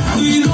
no.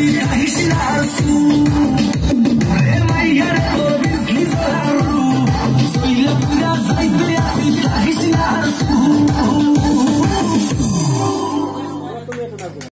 في العيش العرسوم